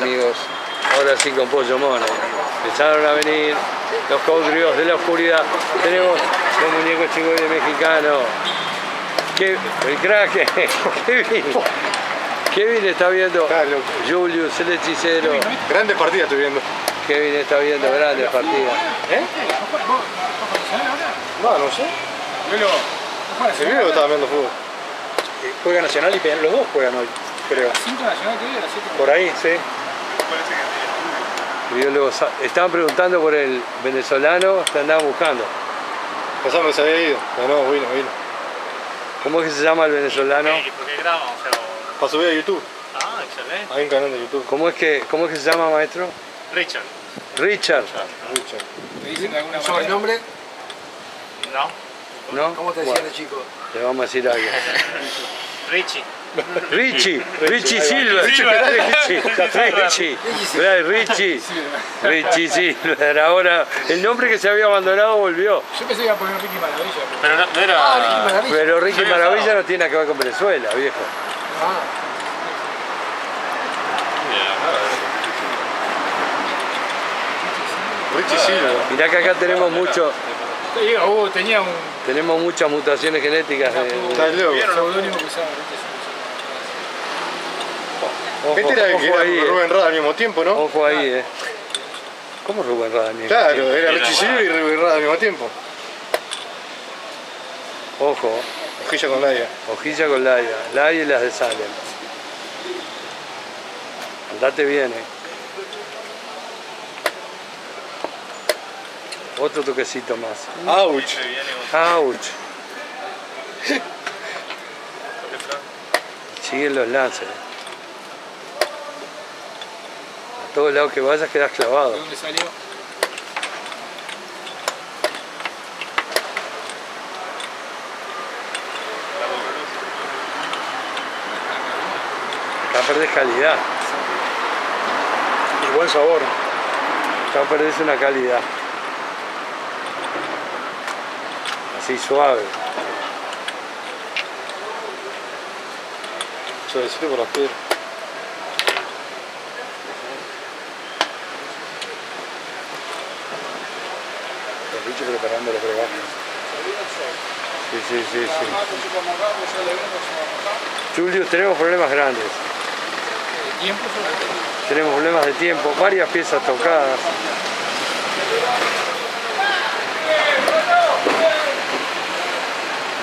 amigos. Ahora sí con Pollo Mono. Empezaron a venir los caudrios de la oscuridad. Tenemos los muñecos chicos de mexicano. ¿Qué, el crack. Kevin. Kevin está viendo. Julius, el hechicero. Grandes partidas estoy viendo. Kevin está viendo grandes partidas. ¿Eh? No, no sé. El video que estaba viendo fútbol. Juega Nacional y Peñarol, los dos juegan hoy, creo. Por ahí, sí. Biólogos, estaban preguntando por el venezolano, te andaban buscando. Pensaba que se había ido, pero no, vino, vino. ¿Cómo es que se llama el venezolano? ¿Y por qué grabamos? Pero... Para subir a YouTube. Ah, excelente. Hay un canal de YouTube. ¿Cómo es que, cómo es que se llama, maestro? Richard. Richard. Richard. ¿Me dicen alguna sobrenombre? ¿No? ¿No? ¿Cómo te decían de chico? Le vamos a decir algo. Richie. Richie, Richie Silver, Richie, Richie, Richie, Richie Silver. Ahora, el nombre que se había abandonado volvió. Yo pensé que iba a poner Ricky Maravilla. Pero no, no era... Ah, Ricky Maravilla. Pero Ricky Maravilla no. tiene nada que ver con Venezuela, viejo. Ah, Richie Silva. Mirá que acá tenemos mucho, uh, tenía un tenemos muchas mutaciones genéticas. de- Está loco. seudónimo que usaba Ricky Ojo, Este era ojo era ahí, eh. Rubén Rada al mismo tiempo, ¿no? Ojo ahí, eh. ¿Cómo Rubén Radamés? Claro, era Richie Silva y Rubén Rada al mismo tiempo. Ojo, Ojilla con Laia. hojilla con Laia, Laia y las de Salem. Andate bien, eh. Otro toquecito más. Ouch. Ouch. Siguen los lances. A todos lados que vayas quedas clavado. ¿De dónde salió? Acá perdés calidad. Y buen sabor. Acá perdés una calidad. Así suave. Suavecito por las piedras. Los bichos preparando los brebajes. Sí, sí, sí, sí. Julius, tenemos problemas grandes. Tenemos problemas de tiempo, varias piezas tocadas.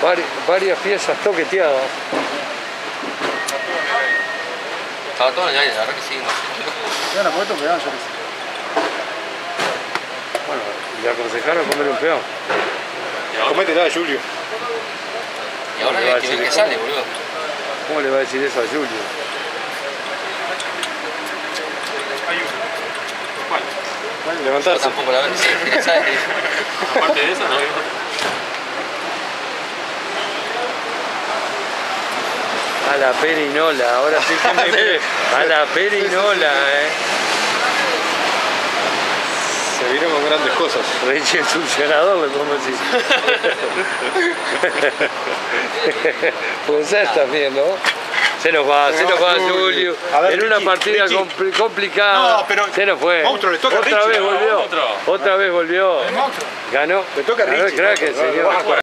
Vari- varias piezas toqueteadas. Estaba todo en el aire, la verdad que sí. Bueno, pues esto pegan, yo qué sé. Le aconsejaron comer un peón. Cométela, Julio. Y ahora Le va a hay que ver que sale, boludo. ¿Cómo le va a decir eso a Julio? Bueno, Yo levantarse. tampoco la que sale. Aparte de eso, no A la perinola, ahora sí que me... A la perinola, eh. Grandes cosas. El succionador, le podemos decir. pues. Se nos va, se nos va Julio. Ver, en una Ricky, partida Ricky. complicada. No, pero- se nos fue. Monstruo, le toca Otra Richie. vez No, volvió. Otra vez volvió. Ganó. Le toca a Ganó el Richie, crack, monstruo. señor. Va, va,